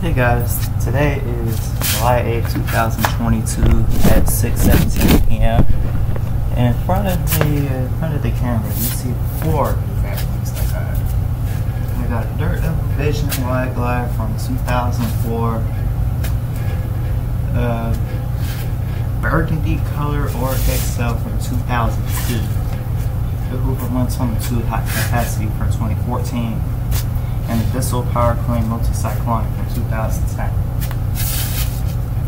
Hey guys, today is July 8, 2022 at 6:17 p.m. In front of the in front of the camera, you see four I got. I got a Dirt Vision Wide Glide from 2004. Uh, Burgundy Color Oreck XL from 2002. The Hoover 122 High Capacity from 2014 and Bissell Power Clean Multicyclonic from 2010.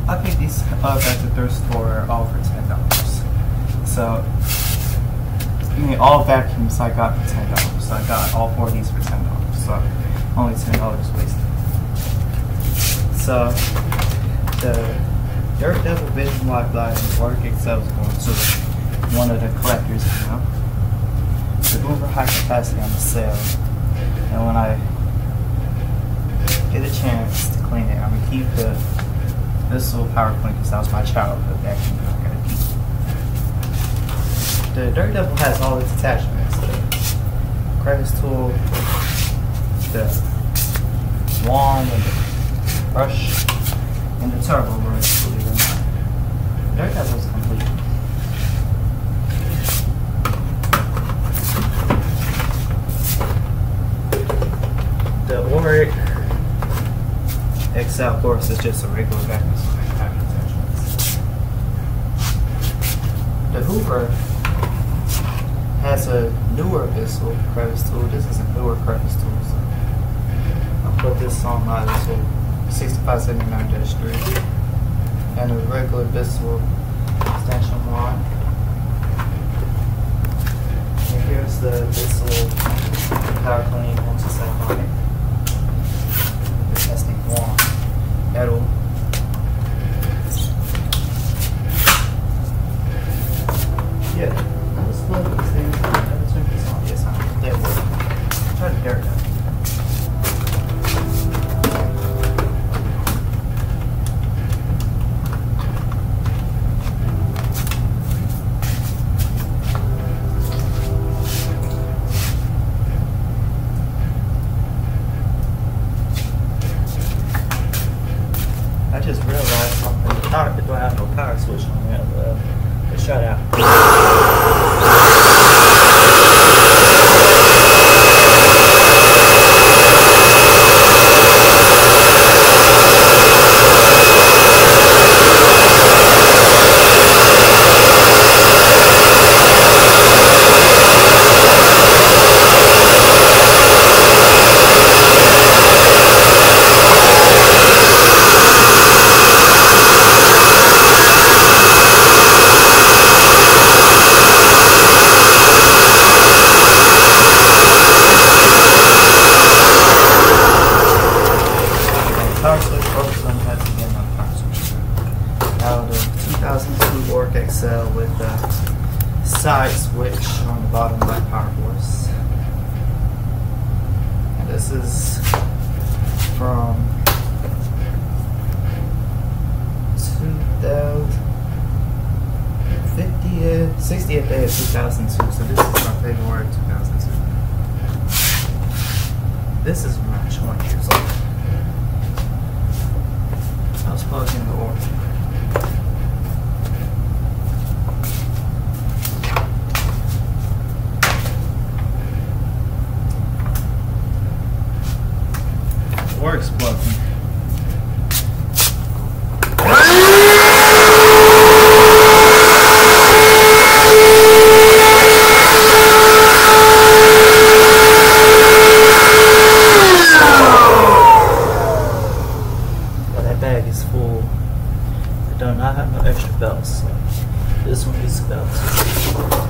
I picked these uh, up at the thrift store all for ten dollars. So, I mean, all vacuums I got for ten dollars. So I got all four of these for ten dollars. So only ten dollars wasted. So the Dirt Devil Vision Wide Glide and Oreck XL is going to one of the collectors, you know. The Hoover High Capacity on the sale, and when I get a chance to clean it. I'm gonna keep the this little power clean because that was my childhood vacuum. I'm gonna keep. The Dirt Devil has all its attachments: the crevice tool, the wand, and the brush, and the turbo brush. Dirt Devil's Of course, is just a regular have. The Hoover has a newer Bissell crevice tool. This is a newer crevice tool, so I'll put this on my little 6579-3 and a regular Bissell extension wand. And here's the Bissell power cleaning multi-cyclonic testing one metal yeah let's plug these things in. Let's turn this on yes I'm there we go try to tear it down I just realized something. The power, it don't have no power switch on it. Uh, it shut out. To get another power switch. Now the 2002 Oreck XL with the side switch on the bottom right power force. And this is from 2000. 50th, 60th day of 2002. So this is my February 2002. This is when I was 20 years old. I was plugged into Oracle. Bag is full. I have no extra belts, so this one needs belts.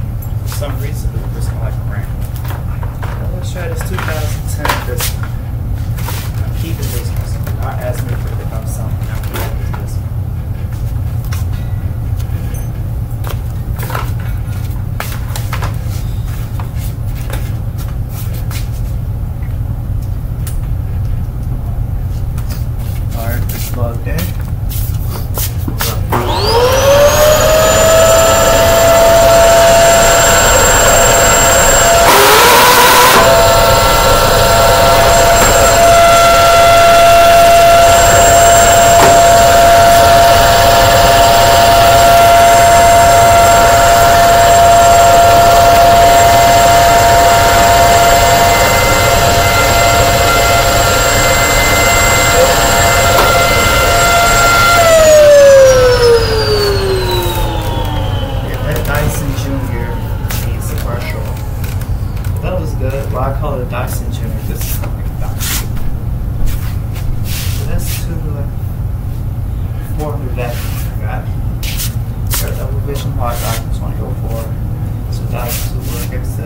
messenger this So that's two uh, like 400 left I got. Got double vision lock just want to go for. So that's to uh, fix